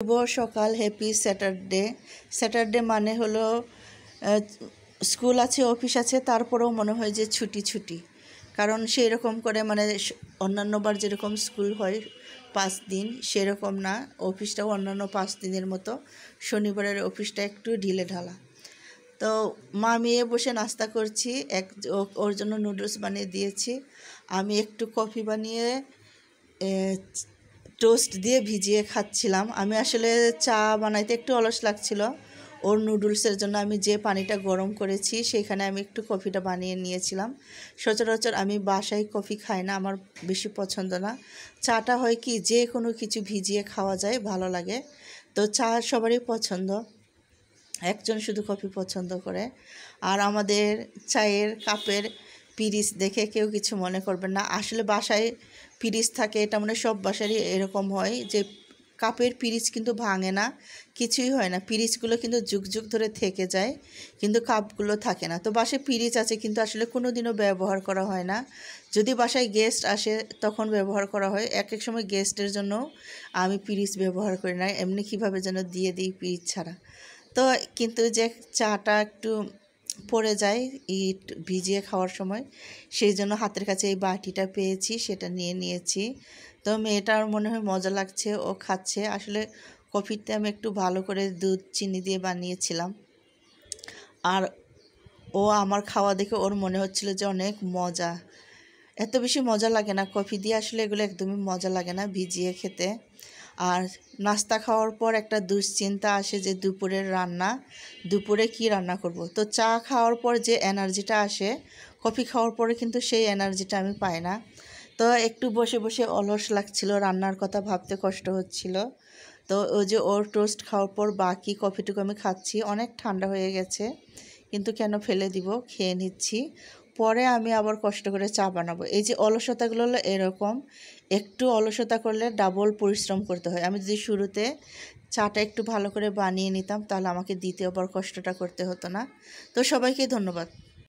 শুভ সকাল happy Saturday Saturday মানে হলো স্কুল আছে অফিস আছে, তারপরেও মনে হয় যে ছুটি ছুটি। কারণ সেই রকম করে মানে অন্যান্যবার যেরকম স্কুল হয় পাঁচ দিন, সেরকম না। অফিসটাও অন্যান্য পাঁচ দিনের মতো। শনিবারের অফিসটা একটু ঢিলে ঢালা। তো মা মেয়ে বসে নাস্তা করছি, এক ওর জন্য নুডলস বানিয়ে দিয়েছি। আমি একটু কফি বানিয়ে টোস্ট দিয়ে ভিজিয়ে খাচ্ছিলাম। আমি আসলে চা বানাইতে একটু অলস লাগছিল। ওর নুডলসের জন্য আমি যে পানিটা গরম করেছি, সেখানে আমি একটু কফিটা বানিয়ে নিয়েছিলাম। সচরাচর আমি বাসায় কফি খাই না, আমার বেশি পছন্দ না। চাটা হয় কি, যে কোনো কিছু ভিজিয়ে খাওয়া যায়, ভালো লাগে। তো চা সবারই পছন্দ। একজন শুধু কফি পছন্দ করে। আর আমাদের চায়ের কাপের পিরিচ দেখে কেউ কিছু মনে করবেন না। আসলে বাসায় পিরিচ থাকে, এটা মানে সব বাসারই এরকম হয় যে কাপের পিরিচ কিন্তু ভাঙে না, কিছুই হয় না। পিরিচগুলো কিন্তু যুগ যুগ ধরে থেকে যায়, কিন্তু কাপগুলো থাকে না। তো বাসায় পিরিচ আছে কিন্তু আসলে কোনো দিনও ব্যবহার করা হয় না। যদি বাসায় গেস্ট আসে, তখন ব্যবহার করা হয়। এক এক সময় গেস্টের জন্য আমি পিরিচ ব্যবহার করি না। এমনি কীভাবে যেন দিয়ে দিই পিরিচ ছাড়া। তো কিন্তু যে চাটা একটু পড়ে যায় ইট ভিজিয়ে খাওয়ার সময়। সেই জন্য হাতের কাছে এই বাটিটা পেয়েছি, সেটা নিয়ে নিয়েছি। তো মেয়েটার মনে হয় মজা লাগছে, ও খাচ্ছে। আসলে কফিতে আমি একটু ভালো করে দুধ, চিনি দিয়ে বানিয়েছিলাম। আর ও আমার খাওয়া দেখে ওর মনে হচ্ছিল যে অনেক মজা। এত বেশি মজা লাগে না, কফি দিয়ে আসলে এগুলো একদমই মজা লাগে না, ভিজিয়ে খেতে। আর নাস্তা খাওয়ার পর একটা দুশ্চিন্তা আসে যে দুপুরের রান্না, দুপুরে কি রান্না করব? তো চা খাওয়ার পর যে এনার্জিটা আসে, কফি খাওয়ার পরে কিন্তু সেই এনার্জিটা আমি পাই না। তো একটু বসে বসে অলস লাগছিল, রান্নার কথা ভাবতে কষ্ট হচ্ছিল। তো ওই যে ওর টোস্ট খাওয়ার পর বাকি কফিটুকু আমি খাচ্ছি, অনেক ঠান্ডা হয়ে গেছে, কিন্তু কেন ফেলে দিব? খেয়ে নিচ্ছি। পরে আমি আবার কষ্ট করে চা বানাবো। এই যে অলসতাগুলো হলো এরকম, একটু অলসতা করলে ডাবল পরিশ্রম করতে হয়। আমি যদি শুরুতে চাটা একটু ভালো করে বানিয়ে নিতাম, তাহলে আমাকে দ্বিতীয়বার কষ্টটা করতে হতো না। তো সবাইকে ধন্যবাদ।